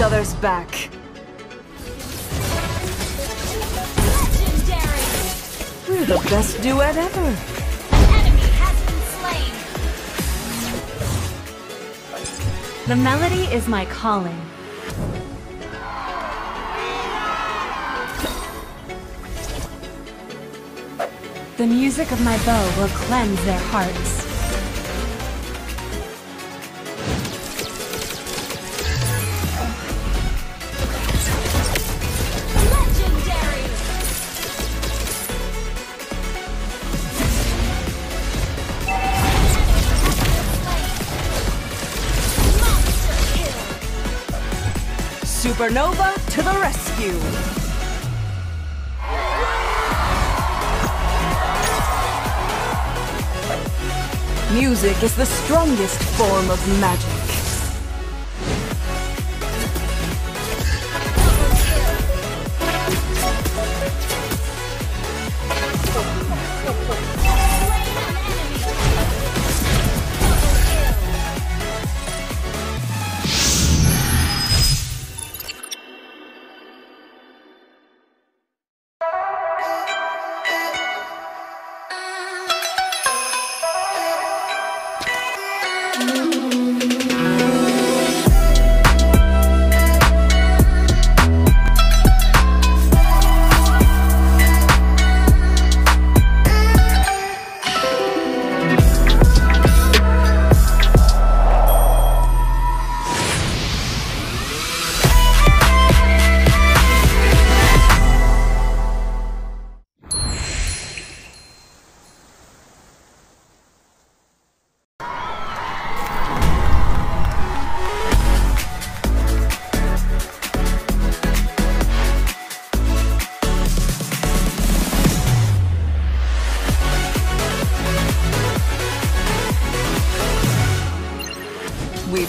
other's back. Legendary! We're the best duet ever. An enemy has been slain. The melody is my calling. The music of my bow will cleanse their hearts. Supernova to the rescue. Music is the strongest form of magic.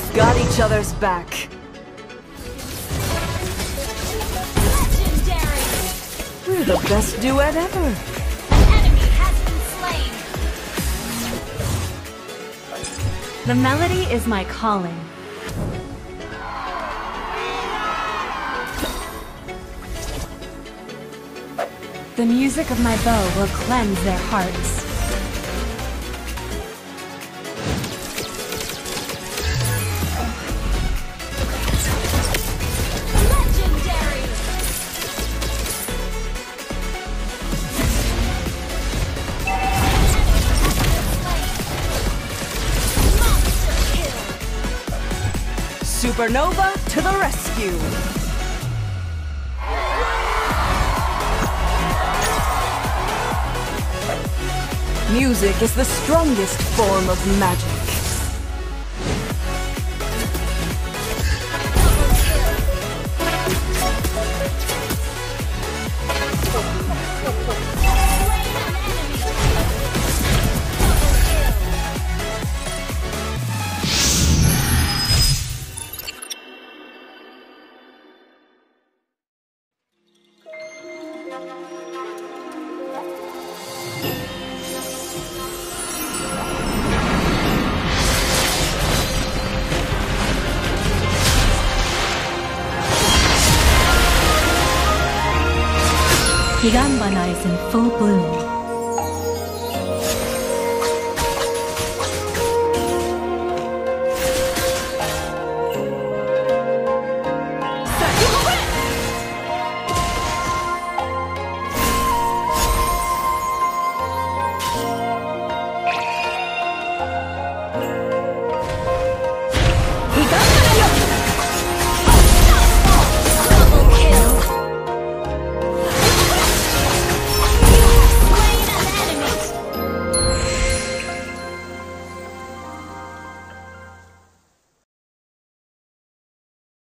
We've got each other's back. Legendary! We're the best duet ever. An enemy has been slain. The melody is my calling. The music of my bow will cleanse their hearts. Supernova to the rescue. Music is the strongest form of magic. Higanbana is in full bloom.